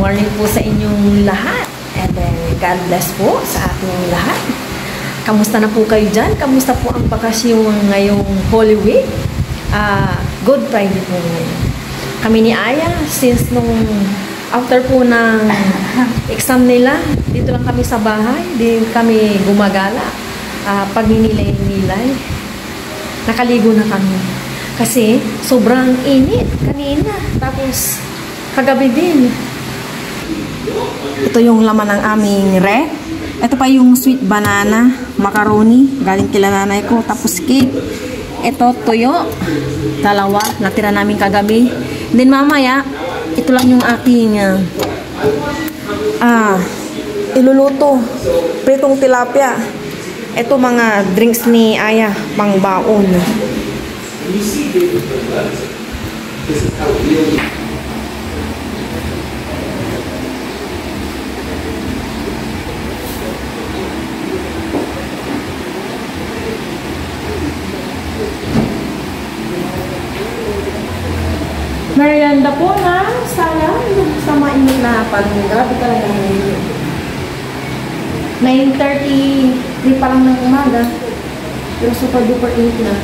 morning po sa inyong lahat. And then, God bless po sa ating lahat. Kamusta na po kayo dyan? Kamusta po ang bakasyon ngayong Holy Week? Ah, Good Friday po ngayon. Kami ni Aya, since nung after po ng exam nila, dito lang kami sa bahay, di kami gumagala. Ah, pagninilay-nilay. Nakaligo na kami. Kasi sobrang init kanina. Tapos kagabi din. Ito yung laman ng aming re. Ito pa yung sweet banana, macaroni, galing kila nanay ko. Tapos cake. Ito, tuyo. Dalawa, natira namin kagabi. Then mamaya, ito lang yung aking ah, ah, iluluto. Pritong tilapia. Ito mga drinks ni Aya, pang baon. Merienda po na sayang yung sa mainit na pag grabe talaga ngayon. 9.33 pa lang ng umaga. Pero super duper init na.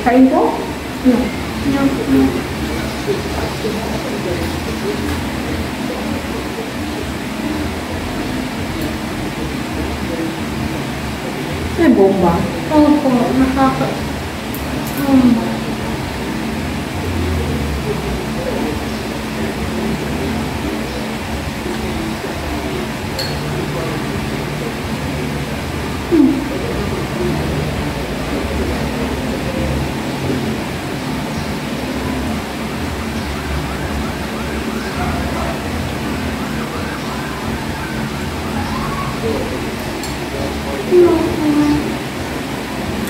Kain po? No. No. no. May bomba. Opo, nakaka... Um,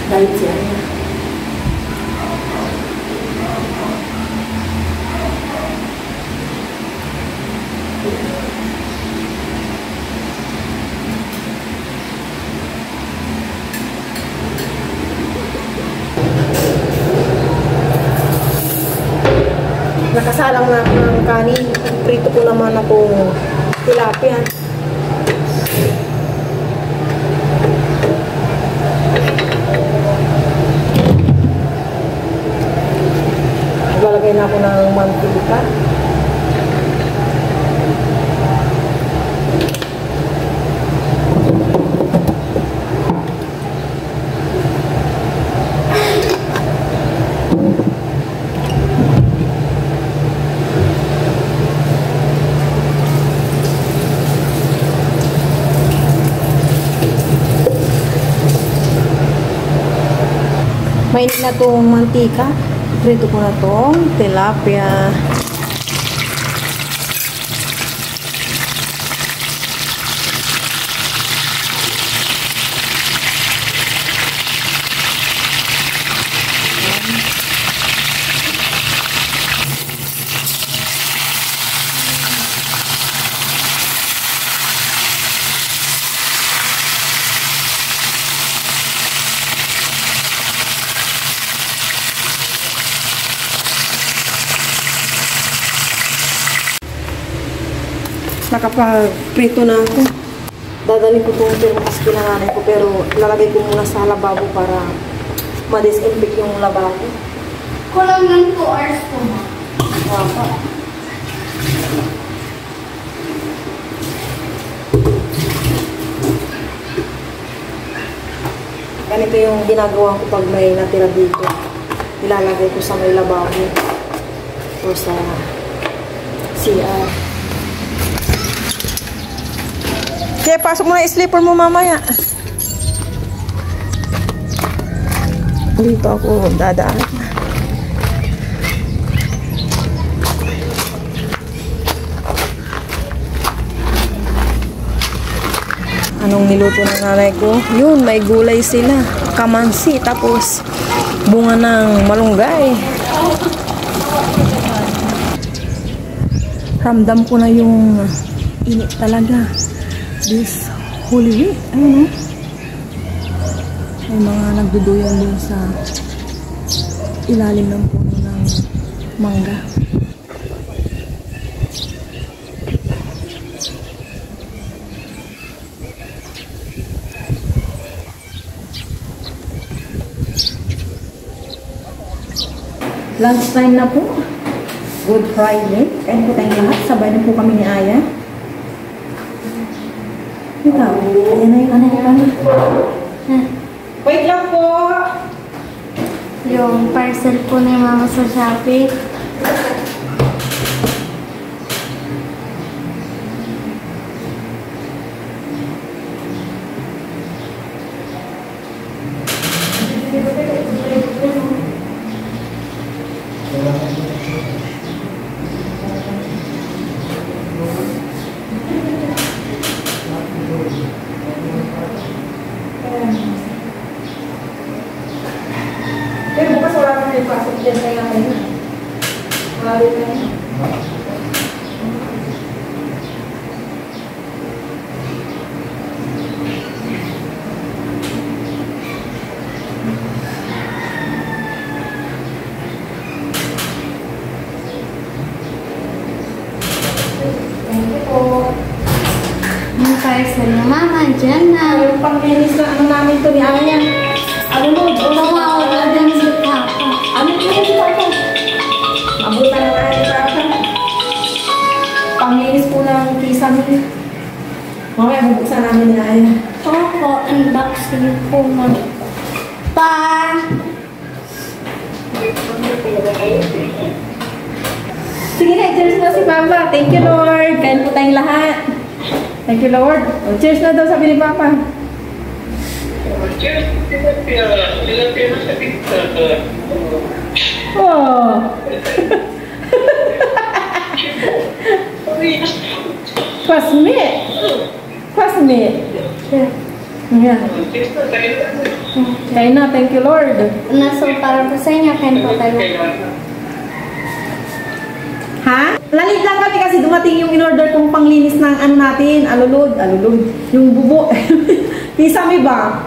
Dahil siya. Nakasalang na ako ng kanin. Prito ko naman ako tilapia. Naglalagay na ako ng mantika. Mainit na itong mantika. Prito ko na itong tilapia. Nakapag-prito na ako. Dadalhin ko itong thermos kinanganay ko pero lalagay ko muna sa lababo para ma-disinfect yung lababo. kulang ng 2 hours po, ma. Wapa. Ganito yung ginagawa ko pag may natira dito. Ilalagay ko sa may lababo. O sa CR. Kaya pasok mo na sleeper mo mamaya. Dito ako dadaan. Anong niluto ng nanay ko? Yun, may gulay sila. Kamansi, tapos bunga ng malunggay. Ramdam ko na yung init talaga this Holy Week. Ayun o. May mga nagduduyan dun sa ilalim ng puno ng mangga. Lunch time na po. Good Friday. Kain po tayong lahat. Sabay na po kami ni Aya. Ikaw, ayan na yung ano. Wait lang po. Yung parcel po ni Mama sa Shopee. Pero bukas wala na yung pasok dyan kaya kayo. Marami na yun. Namin Aya. Opo, unboxing po mag... Pa! Sige na, cheers na si Papa. Thank you, Lord. Kain po tayong lahat. Thank you, Lord. O, cheers na daw, sabi ni Papa. Cheers, tilapia. Tilapia na sa pizza. Oh. Classmate. Ayan. Cheers na tayo. Kain na, thank you, Lord. Naso para po sa inyo, kain po tayo. Ha? Lalit lang kami kasi dumating yung in-order kong panglinis ng ano natin, alulod, alulod, yung bubo. Kisame ba?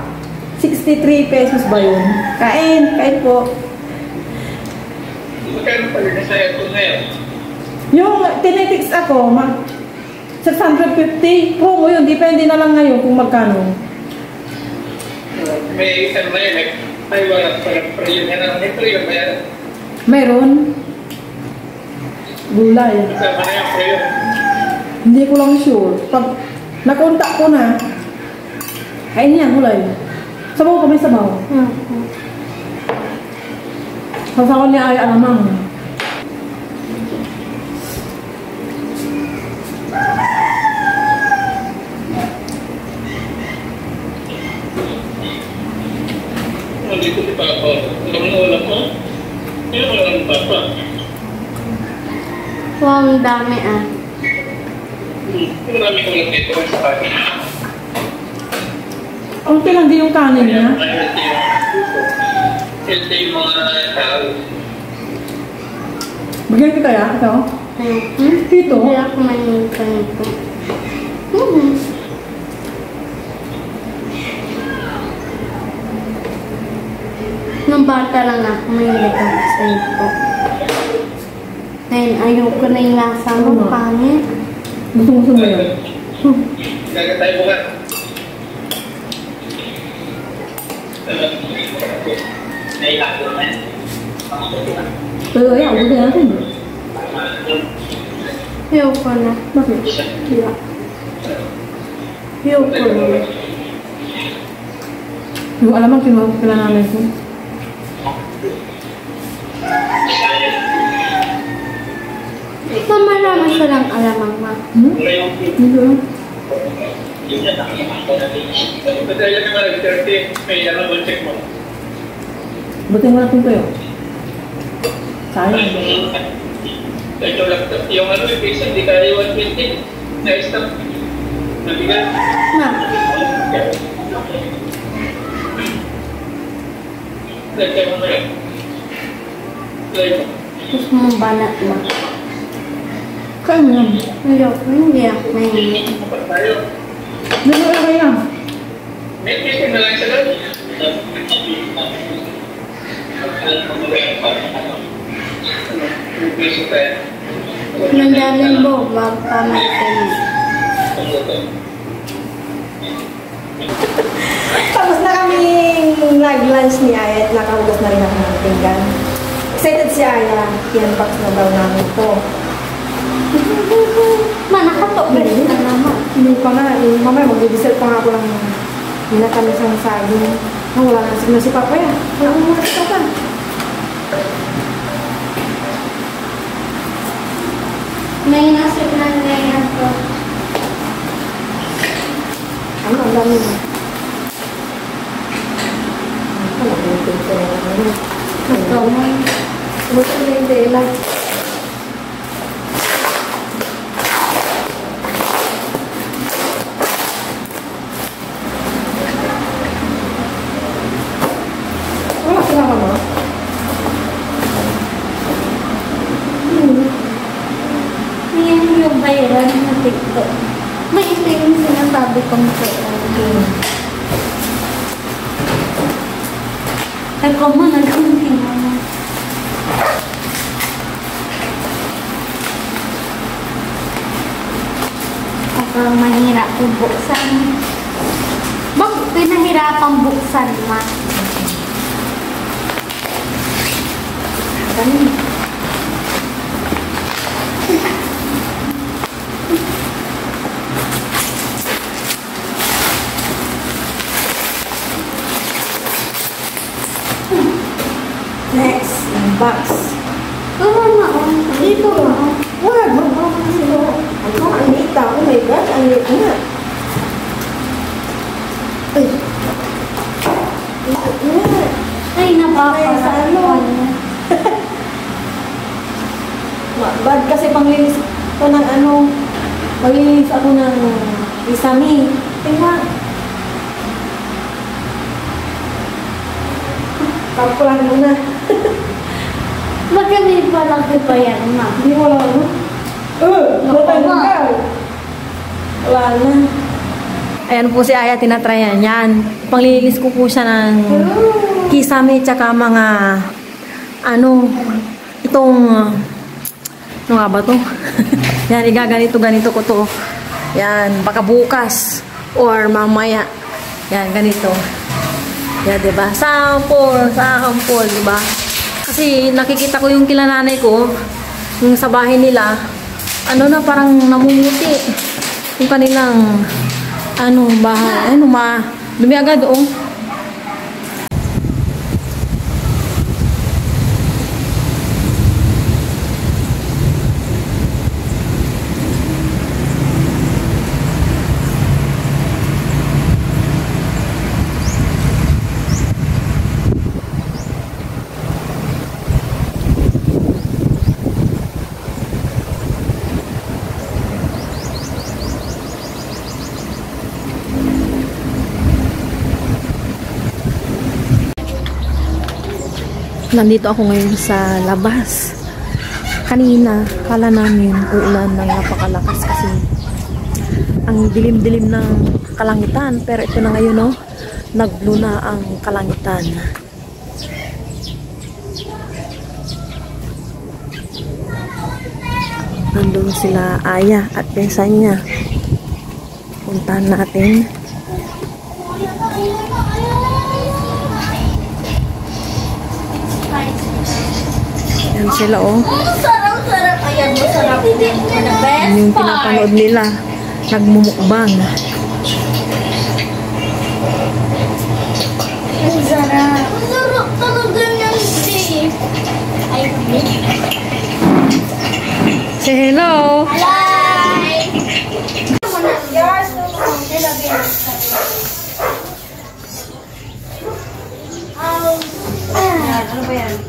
63 pesos ba yun? Kain, kain po. Magkano pala na sa'yo ito ngayon? Yung tinitix ako, ma 650. Promo yun, depende na lang ngayon kung magkano. May isang na yun. eh. Ay, wala para para yun. Ito yun. May Meron. Gulay. Na. Hindi ko lang sure. Pag nakontak ko na, kain niya gulay. Sabaw kami sabaw. Opo. Sasawan niya ay alamang. Hindi ko si Papa. Alam mo, alam mo. Yan wala ng Papa. Wow, ang dami ah. Marami ko lang dito sa akin. Ang din yung kanin niya. Healthy yung mga tao. Bigyan ko kaya ito. Hmm? Dito. Hindi ako manintay po. Hmm. Nung bata lang ako, may ako sa po. Ngayon, ayoko na yung lasa ng Oo. pangit. Gusto mo mo yan. Gaga tayo bukas. Nailago na yan. Pero yan, gusto natin. Ayoko na. Bakit? Kaya. Ayoko na. Yung alamang kinuha ko kila namin ko. Ito marami silang alamang ma. Hmm? Dito. Padaya ka na nag-30. May ano mo check mo. Buti mo natin yun. Sayang. Ito lang. Yung ano yung pizza, hindi kaya 120. Na-stop. Nabigat. Ma, Lagyan mo na yan. Lagyan mo. gusto mong banat ma. Mo yan. Ayoko, hindi ako tayo. Hindi mo kaya yan. May pizza na lang sa loob. Nandamin mo, magpamay ka na. Tapos na kami nag-lunch lunch ni Aya at nakahugas na rin ako ng pinggan. Excited si Aya. Pinunbox na daw namin to. Manakato, ganun na naman. Hindi pa nga. Eh, mamaya mag-dessert pa nga ako lang minatamis ang saging. Ah, wala na signal si Papa yan. Wala mo muna si Papa. May nasip na ngayon ko. Ano, ang dami mo. Ano, ang pinto na lang yun. Gusto mo. Gusto na yung tela. Wala sila ka mo? Yan yung na TikTok. May ito yung sinasabi kong viral game. Ako mo, nagkunti na. Ako mahirap kong buksan. Bakit pinahirapan buksan, ma? Ganun. Next, yung box. Oo, ma. oh. Dito, ma. oh. Wag, magbawa na sila. Ano, ang liit ah. Oh my God, ang liit nga. Ay. Liit nga. Sa ano? Ma- Bad kasi panglinis ko ng ano, maglilinis ako ng isami. Tingnan. Pagpulan muna. Magkami pa lang pa yan, ma. Hindi mo lang, ano? Uh, Naku, ma. Wala na. Ayan po si Aya, tinatryan yan. Panglilinis ko po siya ng kisame tsaka mga ano, itong ano nga ba to? yan, igaganito, ganito ko to. Yan, baka bukas or mamaya. Yan, ganito. Yan, diba? Sample, sample, diba? Kasi nakikita ko yung kila nanay ko, yung sa bahay nila, ano na parang namumuti. Yung kanilang, ano, bahay. Ano, ma, dumi agad, oh. Nandito ako ngayon sa labas. Kanina, kala namin uulan ng napakalakas kasi ang dilim-dilim ng kalangitan. Pero ito na ngayon, no? Nag-blue na ang kalangitan. Nandun sila Aya at pinsan niya. Puntahan natin. Yan sila, oh. Sarap, sarap. Ayan, masarap. The best Yung pinapanood nila. Nagmumukbang. Ang sarap. Ang sarap talaga ng beef. Ay, Say hello. Hello. Um, ah, ano yan?